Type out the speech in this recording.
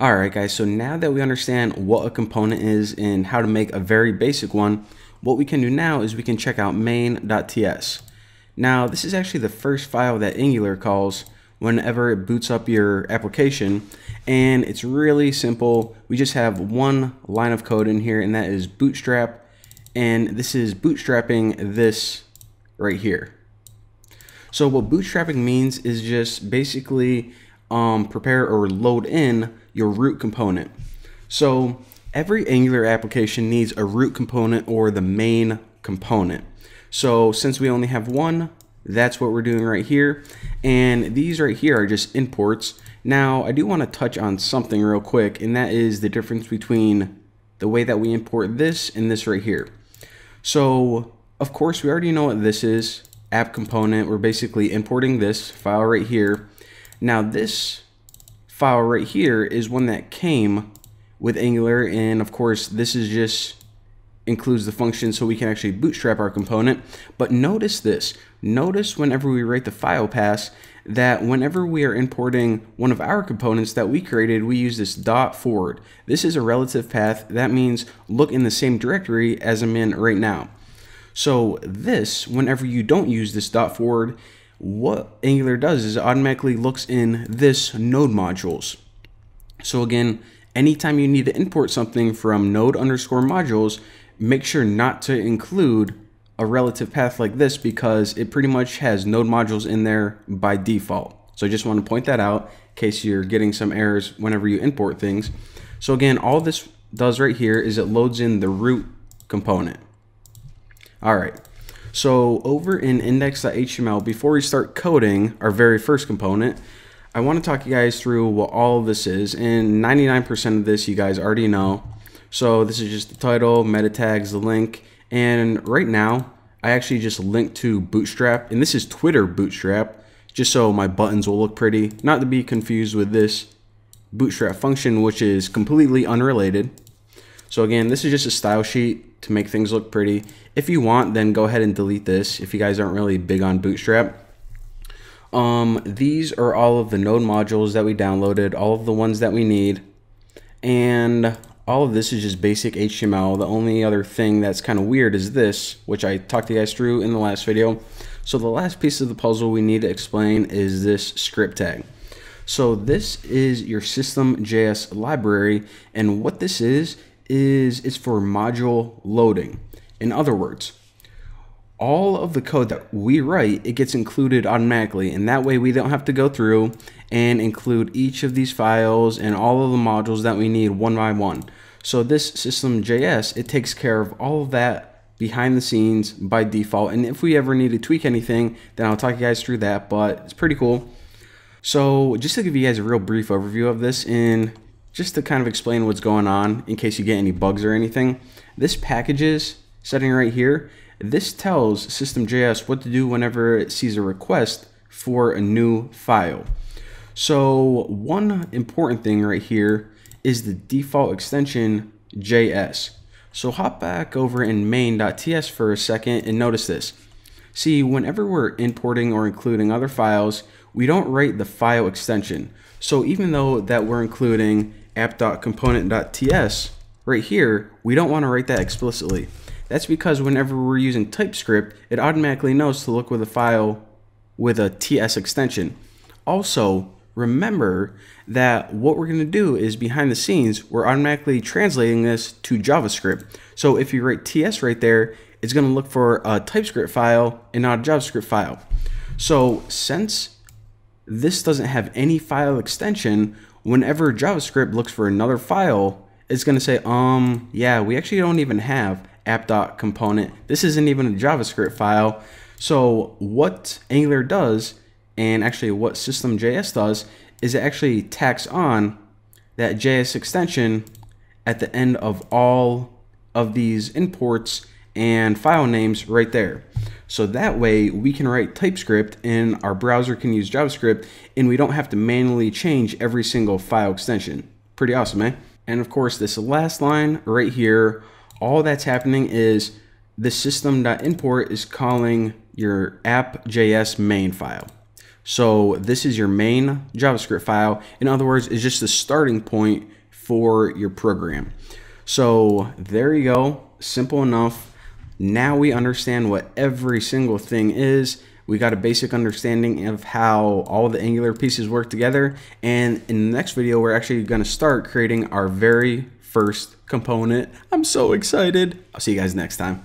Alright guys, so now that we understand what a component is and how to make a very basic one, what we can do now is we can check out main.ts. Now this is actually the first file that Angular calls whenever it boots up your application and it's really simple. We just have one line of code in here and that is bootstrap and this is bootstrapping this right here. So what bootstrapping means is just basically um, prepare or load in your root component. So every Angular application needs a root component or the main component. So since we only have one, that's what we're doing right here. And these right here are just imports. Now, I do want to touch on something real quick, and that is the difference between the way that we import this and this right here. So, of course, we already know what this is, app component. We're basically importing this file right here. Now, this file right here is one that came with Angular and of course this is just includes the function so we can actually bootstrap our component. But notice this. Notice whenever we write the file pass that whenever we are importing one of our components that we created we use this dot forward. This is a relative path. That means look in the same directory as I'm in right now. So this whenever you don't use this dot forward what Angular does is it automatically looks in this node modules. So again, anytime you need to import something from node underscore modules, make sure not to include a relative path like this because it pretty much has node modules in there by default. So I just want to point that out in case you're getting some errors whenever you import things. So again, all this does right here is it loads in the root component. All right. So over in index.html, before we start coding our very first component, I want to talk you guys through what all this is. And 99% of this you guys already know. So this is just the title, meta tags, the link. And right now, I actually just linked to Bootstrap. And this is Twitter Bootstrap, just so my buttons will look pretty. Not to be confused with this Bootstrap function, which is completely unrelated. So again, this is just a style sheet to make things look pretty. If you want, then go ahead and delete this if you guys aren't really big on Bootstrap. Um, these are all of the node modules that we downloaded, all of the ones that we need. And all of this is just basic HTML. The only other thing that's kind of weird is this, which I talked to you guys through in the last video. So the last piece of the puzzle we need to explain is this script tag. So this is your system.js library, and what this is, is it's for module loading. In other words, all of the code that we write, it gets included automatically. And that way we don't have to go through and include each of these files and all of the modules that we need one by one. So this system.js, it takes care of all of that behind the scenes by default. And if we ever need to tweak anything, then I'll talk you guys through that, but it's pretty cool. So just to give you guys a real brief overview of this in just to kind of explain what's going on in case you get any bugs or anything, this packages setting right here, this tells System.js what to do whenever it sees a request for a new file. So one important thing right here is the default extension JS. So hop back over in main.ts for a second and notice this. See, whenever we're importing or including other files, we don't write the file extension. So even though that we're including app.component.ts right here, we don't want to write that explicitly. That's because whenever we're using TypeScript, it automatically knows to look with a file with a TS extension. Also, remember that what we're going to do is behind the scenes, we're automatically translating this to JavaScript. So if you write TS right there, it's going to look for a TypeScript file and not a JavaScript file. So since this doesn't have any file extension, whenever JavaScript looks for another file, it's going to say, um, yeah, we actually don't even have app.component. This isn't even a JavaScript file. So what Angular does, and actually what System.js does, is it actually tacks on that JS extension at the end of all of these imports and file names right there. So that way we can write TypeScript and our browser can use JavaScript and we don't have to manually change every single file extension. Pretty awesome, eh? And of course, this last line right here, all that's happening is the system.import is calling your app.js main file. So this is your main JavaScript file. In other words, it's just the starting point for your program. So there you go, simple enough. Now we understand what every single thing is. We got a basic understanding of how all the Angular pieces work together. And in the next video, we're actually gonna start creating our very first component. I'm so excited. I'll see you guys next time.